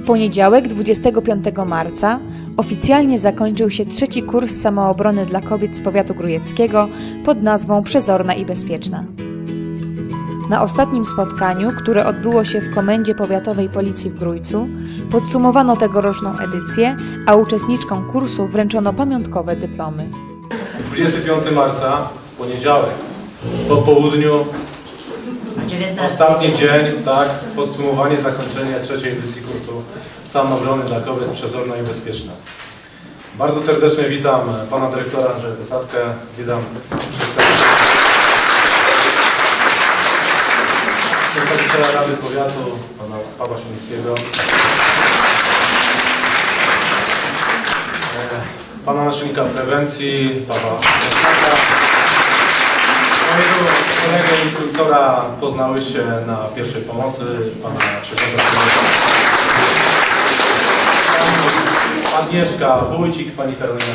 W poniedziałek 25 marca oficjalnie zakończył się trzeci kurs samoobrony dla kobiet z powiatu grujeckiego pod nazwą Przezorna i Bezpieczna. Na ostatnim spotkaniu, które odbyło się w Komendzie Powiatowej Policji w Grójcu, podsumowano tegoroczną edycję, a uczestniczkom kursu wręczono pamiątkowe dyplomy. 25 marca, poniedziałek, po południu, ostatni dzień, tak, podsumowanie, zakończenie trzeciej edycji kursu Samoobrony dla kobiet przezorna i bezpieczna. Bardzo serdecznie witam Pana Dyrektora Andrzeja Posadkę, witam przedstawiciela przedstawiciela Rady Powiatu, Pana Pawła Siemińskiego, e, Pana Naczelnika Prewencji, Pawła Posadka, Mojego instruktora poznałyście na pierwszej pomocy, pana Krzysztofa Agnieszka Wójcik, pani Karolina.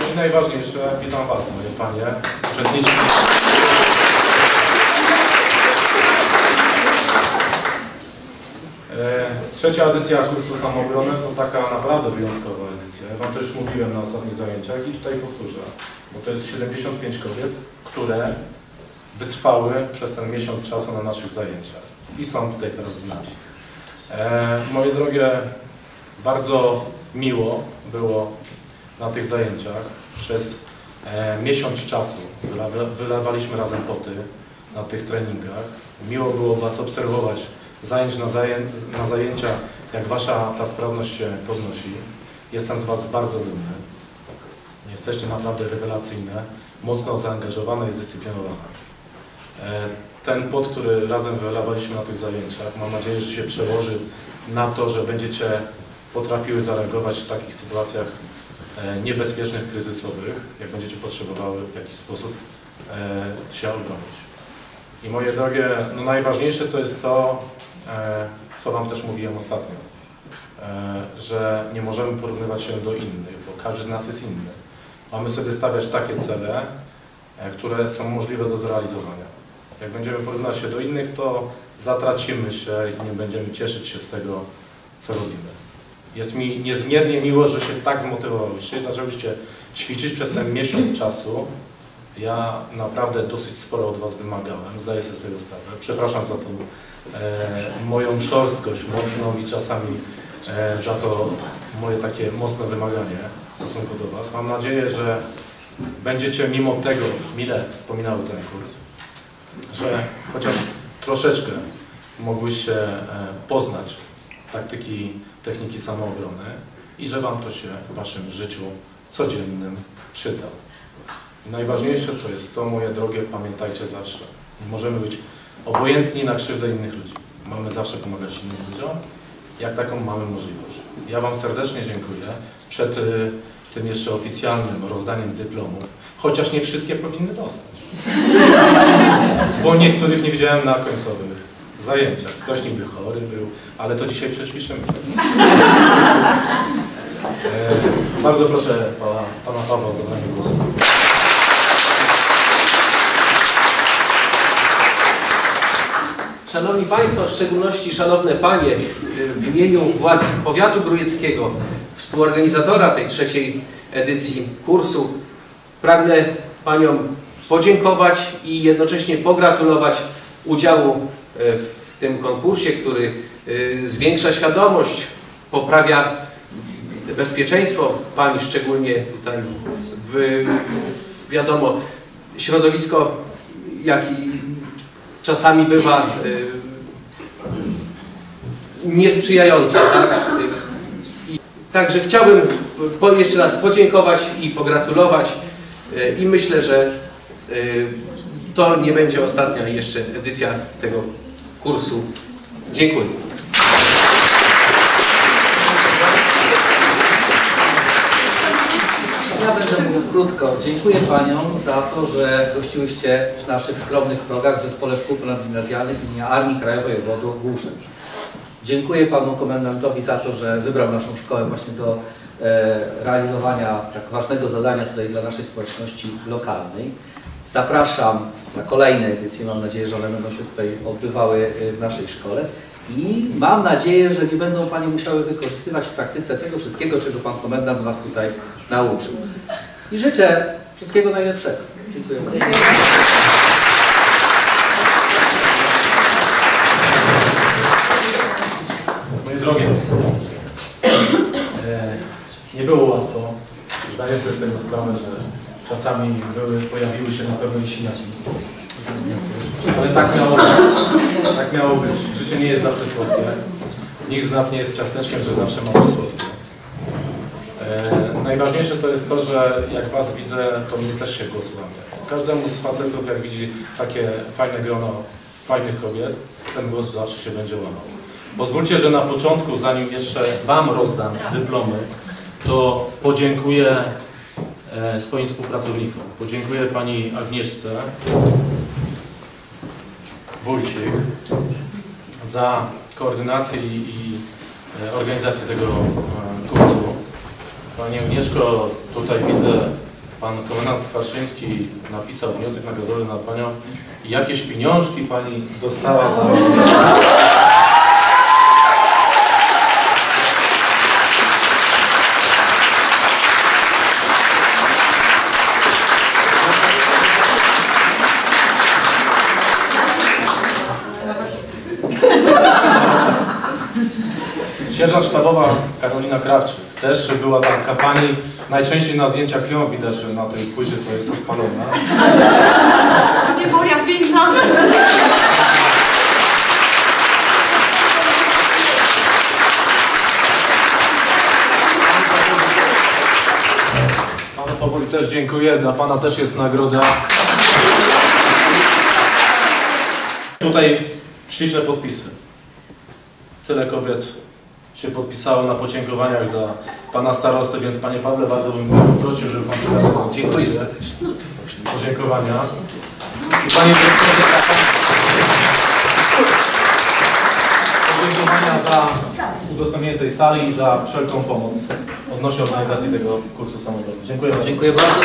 No i najważniejsze, witam Was, moje panie, uczestniczki. E, Trzecia edycja kursu samoobrony to taka naprawdę wyjątkowa edycja. Ja Wam to już mówiłem na ostatnich zajęciach i tutaj powtórzę, bo to jest 75 kobiet, które wytrwały przez ten miesiąc czasu na naszych zajęciach i są tutaj teraz z nami. E, moje drogie, bardzo miło było na tych zajęciach. Przez e, miesiąc czasu wylewa, wylewaliśmy razem poty na tych treningach. Miło było Was obserwować zajęć na, zaję na zajęcia, jak Wasza ta sprawność się podnosi. Jestem z Was bardzo dumny. Jesteście naprawdę rewelacyjne, mocno zaangażowane i zdyscyplinowane. E, Ten pot, który razem wylewaliśmy na tych zajęciach, mam nadzieję, że się przełoży na to, że będziecie potrafiły zareagować w takich sytuacjach e, niebezpiecznych, kryzysowych, jak będziecie potrzebowały w jakiś sposób e, się obronić. I moje drogie, no najważniejsze to jest to, co Wam też mówiłem ostatnio, e, że nie możemy porównywać się do innych, bo każdy z nas jest inny. Mamy sobie stawiać takie cele, e, które są możliwe do zrealizowania. Jak będziemy porównywać się do innych, to zatracimy się i nie będziemy cieszyć się z tego, co robimy. Jest mi niezmiernie miło, że się tak zmotywowałyście i zaczęłyście ćwiczyć przez ten miesiąc czasu. Ja naprawdę dosyć sporo od Was wymagałem, zdaję sobie z tego sprawę. Przepraszam za tą e, moją szorstkość mocną i czasami e, za to moje takie mocne wymaganie w stosunku do Was. Mam nadzieję, że będziecie mimo tego mile wspominały ten kurs, że chociaż troszeczkę mogłyście poznać taktyki, techniki samoobrony i że Wam to się w Waszym życiu codziennym przyda. I najważniejsze to jest to, moje drogie, pamiętajcie zawsze. Nie możemy być obojętni na krzywdę innych ludzi. Mamy zawsze pomagać innym ludziom, jak taką mamy możliwość. Ja Wam serdecznie dziękuję przed y, tym jeszcze oficjalnym rozdaniem dyplomów, chociaż nie wszystkie powinny dostać. Bo niektórych nie widziałem na końcowych zajęciach. Ktoś niby chory był, ale to dzisiaj przećwiczymy. E, bardzo proszę pana, pana Pawła o zabranie głosu. Szanowni Państwo, w szczególności Szanowne Panie, w imieniu władz powiatu grujeckiego, współorganizatora tej trzeciej edycji kursu, pragnę Paniom podziękować i jednocześnie pogratulować udziału e, w tym konkursie, który e, zwiększa świadomość, poprawia bezpieczeństwo Pani, szczególnie tutaj w, wiadomo, środowisko, jak i czasami bywa y, niesprzyjająca. Tak? I, także chciałbym jeszcze raz podziękować i pogratulować y, i myślę, że y, to nie będzie ostatnia jeszcze edycja tego kursu. Dziękuję. Ja będę mówił krótko. Dziękuję Paniom za to, że gościłyście w naszych skromnych progach w Zespole Szkół Ponadgimnazjalnych imienia Armii Krajowej Obwodu Głuszec. Dziękuję Panu Komendantowi za to, że wybrał naszą szkołę właśnie do e, realizowania tak ważnego zadania tutaj dla naszej społeczności lokalnej. Zapraszam na kolejne edycje. Mam nadzieję, że one będą się tutaj odbywały y, w naszej szkole. I mam nadzieję, że nie będą Panie musiały wykorzystywać w praktyce tego wszystkiego, czego Pan Komendant Was tutaj nauczył. I życzę wszystkiego najlepszego. Dziękuję bardzo. Moje drogie, e, nie było łatwo. Zdaję sobie z tego sprawę, że czasami były, pojawiły się na pewno i sinaki. Ale tak miało być. Tak miało być. Życie nie jest zawsze słodkie. Nikt z nas nie jest ciasteczkiem, że zawsze ma być słodkie. E, najważniejsze to jest to, że jak Was widzę, to mnie też się głos łamie. Każdemu z facetów, jak widzi takie fajne grono fajnych kobiet, ten głos zawsze się będzie łamał. Pozwólcie, że na początku, zanim jeszcze Wam rozdam dyplomy, to podziękuję e, swoim współpracownikom. Podziękuję Pani Agnieszce Wójcik za koordynację i, e, organizację tego e, kursu. Pani Agnieszko, tutaj widzę, Pan komendant Skwarczyński napisał wniosek nagrodowy na Panią jakieś pieniążki Pani dostała za... Sztabowa Karolina Krawczyk też była taka pani, najczęściej na zdjęciach ją widać że na tej płycie, to jest odpalona. Nie moja wina. Panu powoli też dziękuję, dla Pana też jest nagroda. Tutaj śliczne podpisy. Tyle kobiet się podpisało na podziękowaniach dla Pana starosty, więc Panie Pawle, bardzo bym prosił, żeby Pan przekazał Dziękuję serdecznie. podziękowania. I Panie Dyrektorze, dla Pana podziękowania za udostępnienie tej sali i za wszelką pomoc odnośnie organizacji tego kursu samochodu. Dziękuję bardzo. Dziękuję bardzo.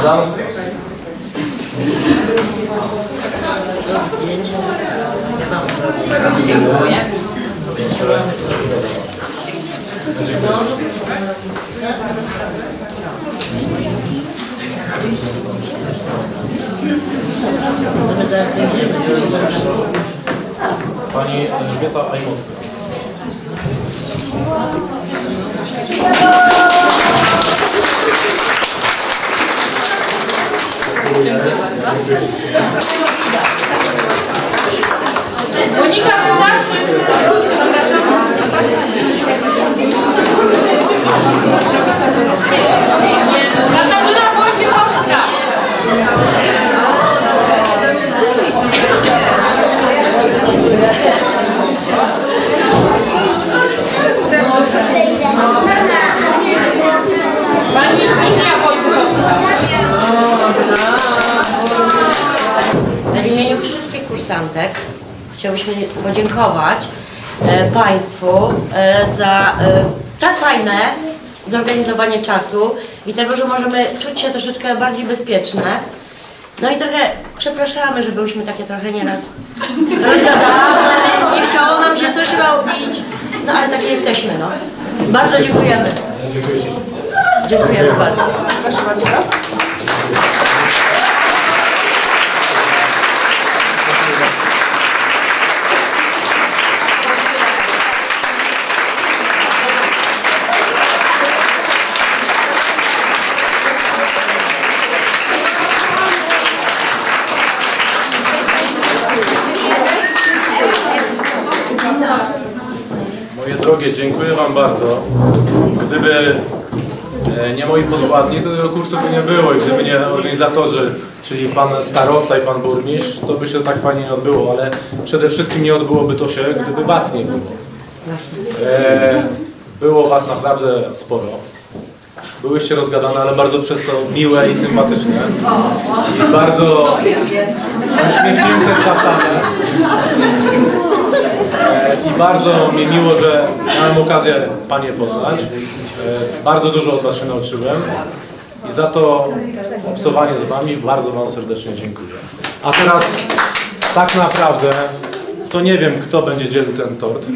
Adamska. Pani Elżbieta Ajmowska. Monika Kolarczyk, zapraszam. Thank you. Chciałyśmy podziękować e, Państwu e, za e, tak fajne zorganizowanie czasu i tego, że możemy czuć się troszeczkę bardziej bezpieczne. No i trochę przepraszamy, że byłyśmy takie trochę nieraz rozgadane, nie chciało nam się coś robić, no ale takie jesteśmy, no. Bardzo dziękujemy. Dziękuję Ci. Dziękujemy bardzo. Moje drogie, dziękuję Wam bardzo. Gdyby e, nie moi podwładni, to tego kursu by nie było i gdyby nie organizatorzy, czyli Pan Starosta i Pan Burmistrz, to by się tak fajnie nie odbyło, ale przede wszystkim nie odbyłoby to się, gdyby Was nie było. E, było Was naprawdę sporo. Byłyście rozgadane, ale bardzo przez to miłe i sympatyczne. I bardzo uśmiechnięte czasami. Bardzo mi miło, że miałem okazję Panie poznać. E, Bardzo dużo od Was się nauczyłem i za to obcowanie z Wami bardzo Wam serdecznie dziękuję. A teraz tak naprawdę to nie wiem, kto będzie dzielił ten tort,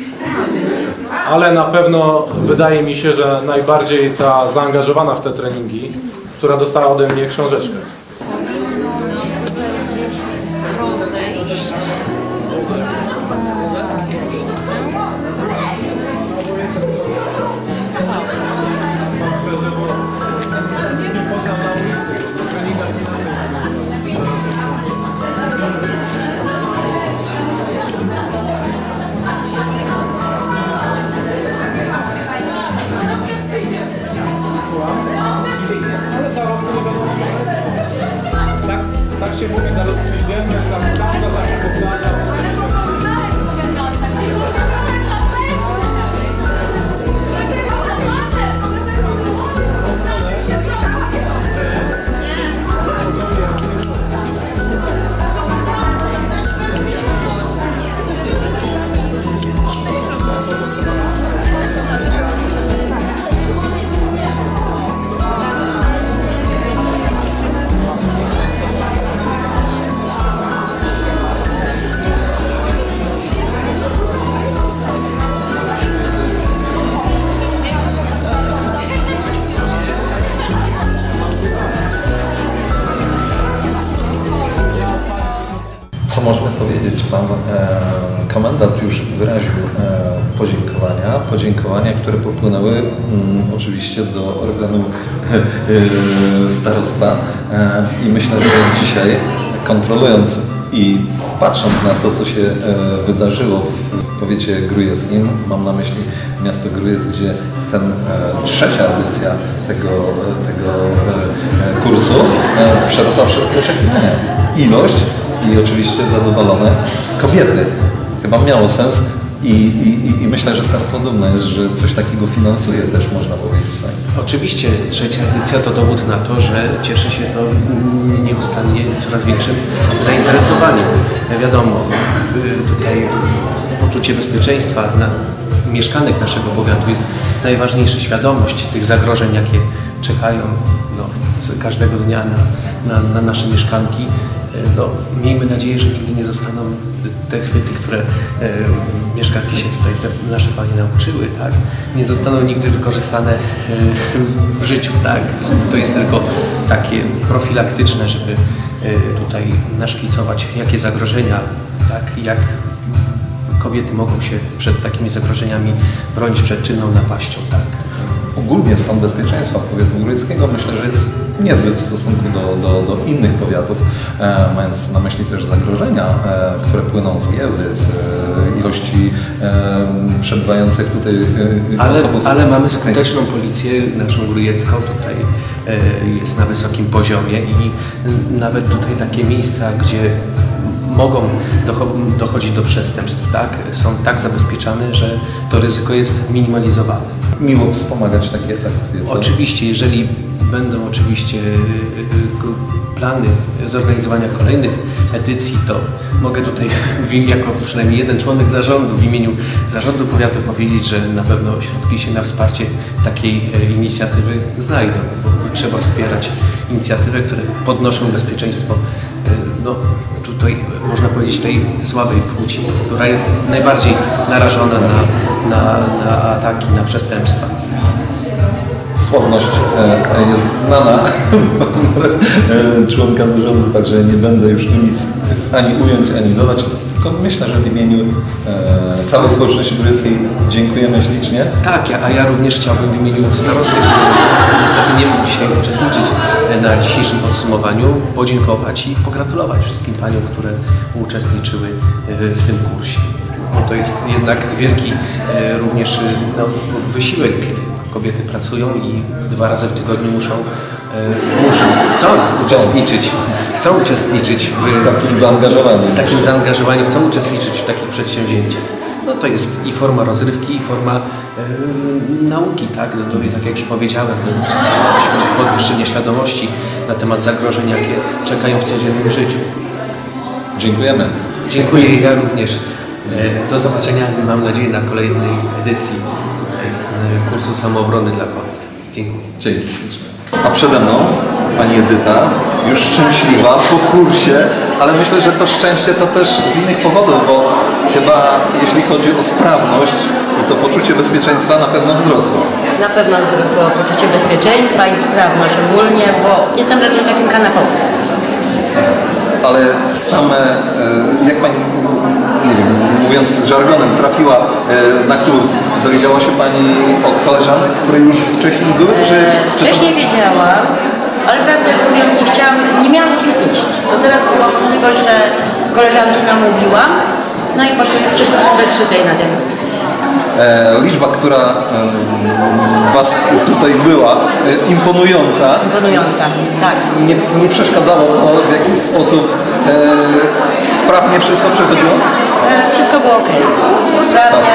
ale na pewno wydaje mi się, że najbardziej ta zaangażowana w te treningi, która dostała ode mnie książeczkę. Tak, popłynęły mm, oczywiście do organu e, starostwa e, i myślę, że dzisiaj kontrolując i patrząc na to, co się e, wydarzyło w, powiecie grujeckim, mam na myśli miasto Grujec, gdzie ten e, trzecia edycja tego, tego e, e, kursu e, przerosła wszelkie oczekiwania. Ilość i oczywiście zadowolone kobiety. Chyba miało sens i, i, i myślę, że Starstwo dumne jest, że coś takiego finansuje też można powiedzieć. Tak? Oczywiście trzecia edycja to dowód na to, że cieszy się to nieustannie coraz większym zainteresowaniem. Wiadomo, y, tutaj poczucie bezpieczeństwa na, mieszkanek naszego powiatu jest najważniejsza świadomość tych zagrożeń, jakie czekają no, każdego dnia na, na, na nasze mieszkanki. Y, No, miejmy nadzieję, że nigdy nie zostaną te chwyty, które e, mieszkanki się tutaj, te nasze panie nauczyły, tak? nie zostaną nigdy wykorzystane e, w życiu. Tak? To jest tylko takie profilaktyczne, żeby e, tutaj naszkicować, jakie zagrożenia, tak? jak kobiety mogą się przed takimi zagrożeniami bronić przed czynną napaścią. Tak? Ogólnie stan bezpieczeństwa powiatu górnickiego myślę, że jest niezły w stosunku do, do, do innych powiatów, e, mając na myśli też zagrożenia, e, które płyną z Giełdy, z e, ilości e, przebywających tutaj e, Ale, osób. ale mamy skuteczną policję, naszą grujecką, tutaj e, jest na wysokim poziomie i nawet tutaj takie miejsca, gdzie mogą docho- dochodzić do przestępstw, tak, są tak zabezpieczane, że to ryzyko jest minimalizowane. Miło wspomagać takie akcje. co? Oczywiście, jeżeli będą oczywiście y, y, plany zorganizowania kolejnych edycji, to mogę tutaj jako przynajmniej jeden członek zarządu w imieniu zarządu powiatu powiedzieć, że na pewno środki się na wsparcie takiej e, inicjatywy znajdą. Trzeba wspierać inicjatywy, które podnoszą bezpieczeństwo e, no, tutaj można powiedzieć tej słabej płci, która jest najbardziej narażona na, na, na ataki, na przestępstwa. Słowność e, jest znana e, członka zarządu, także nie będę już tu nic ani ująć, ani dodać, tylko myślę, że w imieniu e, całej społeczności górnickiej dziękujemy ślicznie. Tak, a ja również chciałbym w imieniu starosty, który niestety nie mógł dzisiaj uczestniczyć na dzisiejszym podsumowaniu, podziękować i pogratulować wszystkim paniom, które uczestniczyły w tym kursie. Bo to jest jednak wielki e, również e, no, wysiłek, kiedy kobiety pracują i dwa razy w tygodniu muszą, e, muszą chcą uczestniczyć, chcą uczestniczyć w, Z takim zaangażowaniem. z takim zaangażowaniem chcą uczestniczyć w takich przedsięwzięciach. No to jest i forma rozrywki, i forma nauki, tak? No to tak jak już powiedziałem, no, podwyższenie świadomości na temat zagrożeń, jakie czekają w codziennym życiu. Dziękujemy. Dziękuję ja również. E, Do zobaczenia i mam nadzieję na kolejnej edycji e, kursu samoobrony dla kobiet. Dziękuję. Dzięki. A przede mną pani Edyta, już szczęśliwa po kursie, ale myślę, że to szczęście to też z innych powodów, bo chyba jeśli chodzi o sprawność, to poczucie bezpieczeństwa na pewno wzrosło. Na pewno wzrosło poczucie bezpieczeństwa i sprawność ogólnie, bo jestem raczej takim kanapowcem. Ale same, e, jak pani, nie wiem, mówiąc z żargonem, trafiła e, na kurs, dowiedziała się pani od koleżanek, które już wcześniej były? Czy, czy to... Wcześniej wiedziałam, ale prawdę mówiąc nie chciałam, nie miałam z kim iść. To teraz była możliwość, że koleżanki namówiłam, no i poszły, przyszły we trzy tutaj na ten kurs. E, liczba, która e, Was tutaj była, e, imponująca, Imponująca, tak. nie, nie przeszkadzało to w jakiś sposób e, sprawnie wszystko przechodziło? E, Wszystko było ok. Sprawnie.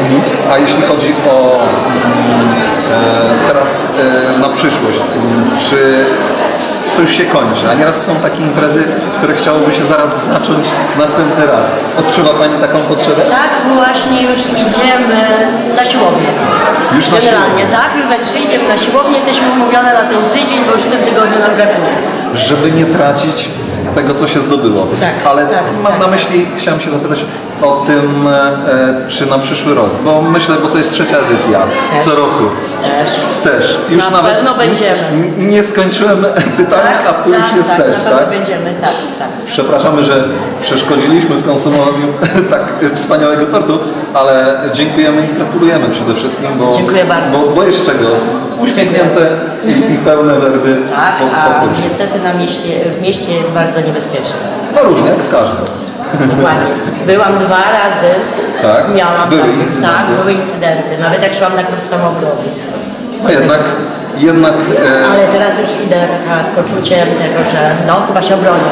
Mhm. A jeśli chodzi o mm, e, teraz e, na przyszłość, mm, czy to już się kończy, a nieraz są takie imprezy, które chciałoby się zaraz zacząć następny raz. Odczuwa Pani taką potrzebę? Tak, właśnie już idziemy na siłownię. Już na Generalnie, siłownię. tak, już we trzy idziemy na siłownię, jesteśmy umówione na ten tydzień, bo już w tym tygodniu nam brakuje. żeby nie tracić tego, co się zdobyło. Tak, Ale tak, mam tak. na myśli, chciałem się zapytać o tym, e, czy na przyszły rok, bo myślę, bo to jest trzecia edycja, Też. co roku. Też. Też. Już Na nawet pewno będziemy. Nie, nie skończyłem pytania, a tu już jest tak, też, na pewno tak? będziemy, tak, tak. Przepraszamy, że przeszkodziliśmy w konsumowaniu tak wspaniałego tortu, ale dziękujemy i gratulujemy przede wszystkim, bo, Dziękuję bardzo. bo, bo jest czego. Uśmiechnięte i, i pełne werby Tak, po, po a niestety na mieście, w mieście jest bardzo niebezpieczne. No różnie, jak w każdym. Dokładnie. Byłam dwa razy. Tak? Miałam Były takie- incydenty? Tak, były incydenty. Nawet jak szłam na kurs samoobrowy. No jednak, jednak e, Ale teraz już idę taka z poczuciem tego, że no chyba się obronię.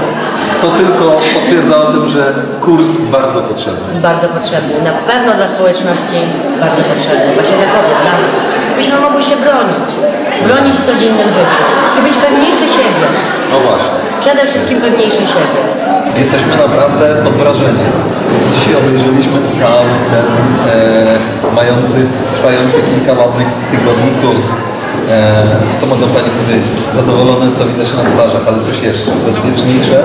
to tylko potwierdza o tym, że kurs bardzo potrzebny. Bardzo potrzebny. Na pewno dla społeczności bardzo potrzebny. Właśnie dla kobiet, dla nas. Byśmy mogły się bronić. Bronić w codziennym życiu. I być pewniejszy siebie. No właśnie. Przede wszystkim pewniejszy siebie. Jesteśmy naprawdę pod wrażeniem. Dzisiaj obejrzeliśmy cały ten e, mający, trwający kilka ładnych tygodni kurs. E, co mogą Pani powiedzieć? Zadowolone to widać na twarzach, ale coś jeszcze? Bezpieczniejsze?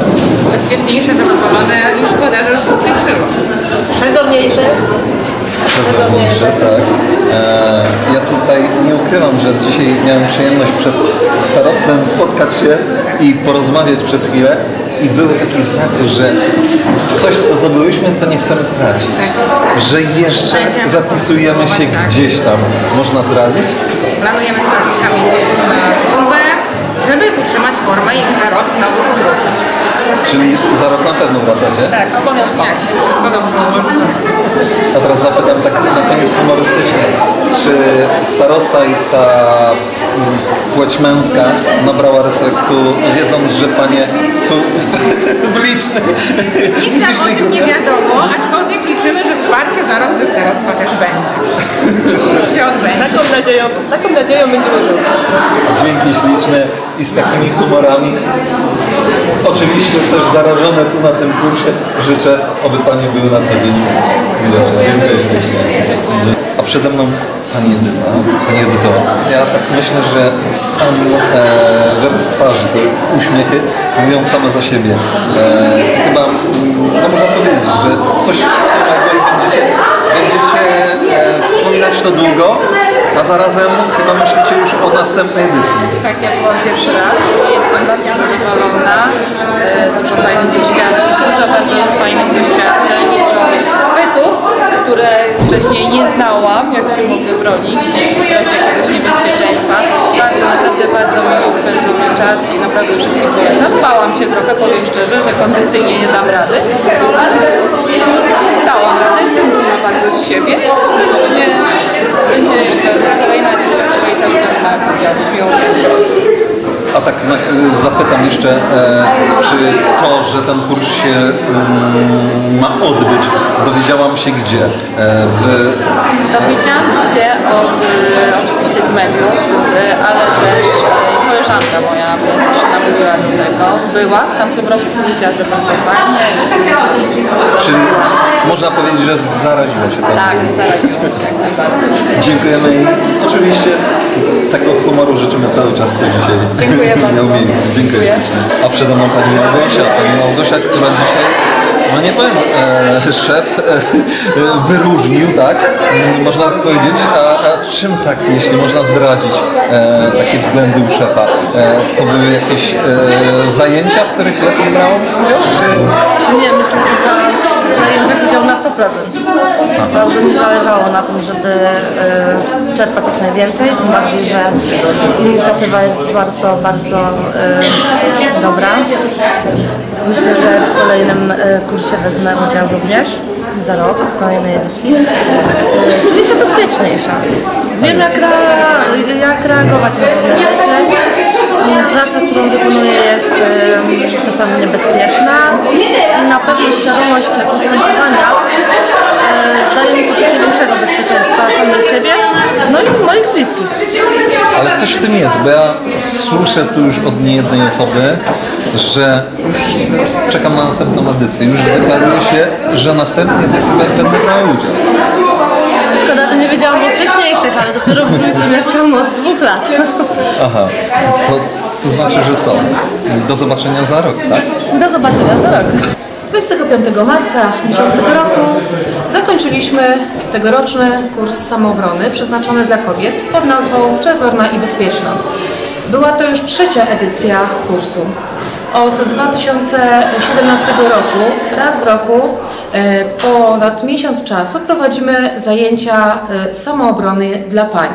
Bezpieczniejsze, zadowolone i szkoda, że już się skończyło. Przezorniejsze, tak. E, ja tutaj nie ukrywam, że dzisiaj miałem przyjemność przed starostwem spotkać się i porozmawiać przez chwilę i był taki zakres, że coś, co zdobyłyśmy, to nie chcemy stracić. Że jeszcze zapisujemy się tak. gdzieś tam. Można zdradzić? Planujemy z prawnikami iść na służbę, żeby utrzymać formę i za rok znowu tu wrócić. Czyli za rok na pewno wracacie? Tak, obowiązkowo. Jak się wszystko dobrze ułoży, to A teraz zapytam tak na koniec humorystycznie. Czy starosta i ta mm, płeć męska nabrała respektu, wiedząc, że panie tu w licznych... nic nam o tym nie wiadomo, aczkolwiek liczymy, że wsparcie za rok ze starostwa też będzie. Się odbędzie. Taką nadzieją, taką nadzieją będziemy żyć. Dzięki śliczne i z takimi humorami. Oczywiście też zarażone tu na tym kursie życzę, aby Panie były na co dzień widoczne. Dziękuję ślicznie. A przede mną Pani Edyta. Pani Edyto, ja tak myślę, że sam e, wyraz twarzy, te uśmiechy mówią same za siebie. E, chyba mm, no można powiedzieć, że coś wspólnego wspominać to długo, a zarazem chyba myślicie już o następnej edycji. Tak, ja byłam pierwszy raz. Jestem bardzo zadowolona. E, Dużo fajnych doświadczeń, dużo bardzo fajnych doświadczeń, które wcześniej nie znałam, jak się mogę bronić w razie jakiegoś niebezpieczeństwa. Bardzo, naprawdę bardzo miło spędzony czas i naprawdę wszystkim polecam. Bałam się trochę, powiem szczerze, że kondycyjnie nie dam rady, ale dałam radę, jestem dumna bardzo z siebie. Szczególnie będzie jeszcze kolejna edycja, w której też wezmę udział z miłą chęcią. A tak zapytam jeszcze, e, czy to, że ten kurs się mm, ma odbyć, dowiedziałam się gdzie? E, w, Dowiedziałam się od, e, oczywiście z mediów, ale też koleżanka moja mnie też namówiła do tego. Była w tamtym roku, powiedziała, że bardzo fajnie. czyli można powiedzieć, że zaraziło się. Tak, zaraziło się jak najbardziej. Dziękujemy i oczywiście tego humoru życzymy cały czas, co dzisiaj Dziękuję bardzo. miał miejsce. Dziękuję Dziękuję. ślicznie. A przede mną Pani Małgosia, Pani Małgosia, która dzisiaj, no nie powiem, e, szef e, wyróżnił, tak? Można tak powiedzieć. A, a czym tak, jeśli można zdradzić e, takie względy u szefa? E, to były jakieś e, zajęcia, w których lepiej brał udział? Czy... Nie, myślę, że na zajęciach udział na 100%. Bardzo mi zależało na tym, żeby e, czerpać jak najwięcej, tym bardziej, że inicjatywa jest bardzo, bardzo e, dobra. Myślę, że w kolejnym e, kursie wezmę udział również za rok, w kolejnej edycji. Czuję się bezpieczniejsza. Wiem jak, jak reagować na pewne rzeczy. Praca, którą wykonuję jest czasami niebezpieczna i na pewno świadomość postępowania daje mi poczucie większego bezpieczeństwa samej siebie, no i moich bliskich. Ale coś w tym jest, bo ja słyszę tu już od niejednej osoby, że już czekam na następną edycję. Już deklaruje się, że następnej edycji będę brał udział. Szkoda, że nie wiedziałam o wcześniejszych, ale dopiero w trójce mieszkam od dwóch lat. Aha, to, to znaczy, że co? Do zobaczenia za rok, tak? Do zobaczenia za rok. 25 marca bieżącego roku zakończyliśmy tegoroczny kurs samoobrony przeznaczony dla kobiet pod nazwą Przezorna i Bezpieczna. Była to już trzecia edycja kursu. Od 2017 roku, raz w roku, e, ponad miesiąc czasu prowadzimy zajęcia e, samoobrony dla pań.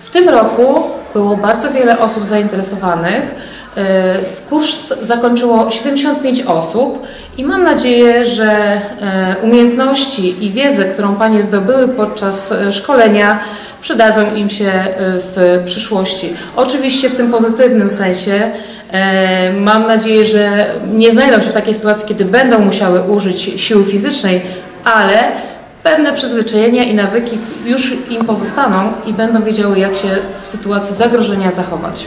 W tym roku było bardzo wiele osób zainteresowanych. E, Kurs zakończyło 75 osób i mam nadzieję, że e, umiejętności i wiedzę, którą Panie zdobyły podczas e, szkolenia, przydadzą im się w przyszłości. Oczywiście w tym pozytywnym sensie. Mam nadzieję, że nie znajdą się w takiej sytuacji, kiedy będą musiały użyć siły fizycznej, ale pewne przyzwyczajenia i nawyki już im pozostaną i będą wiedziały, jak się w sytuacji zagrożenia zachować.